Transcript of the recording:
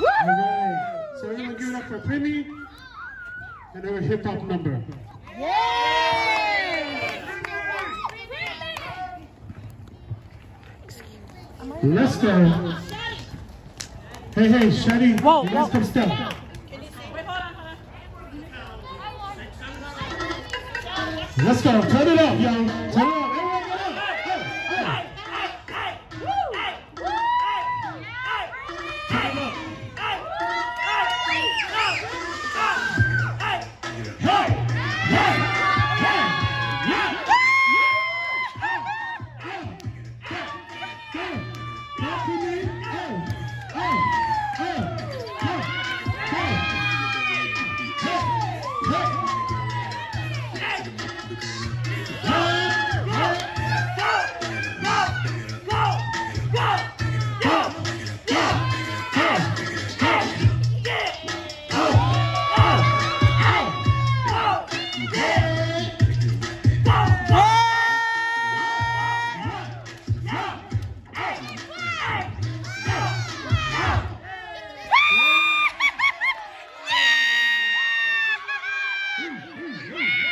All right. So everyone give it up for Primmie and her hip hop number. Let's go. Hey, hey, Shadi, Whoa, you guys whoa. come step. Let's go. Turn it up, yo. Turn it up. you, you, you.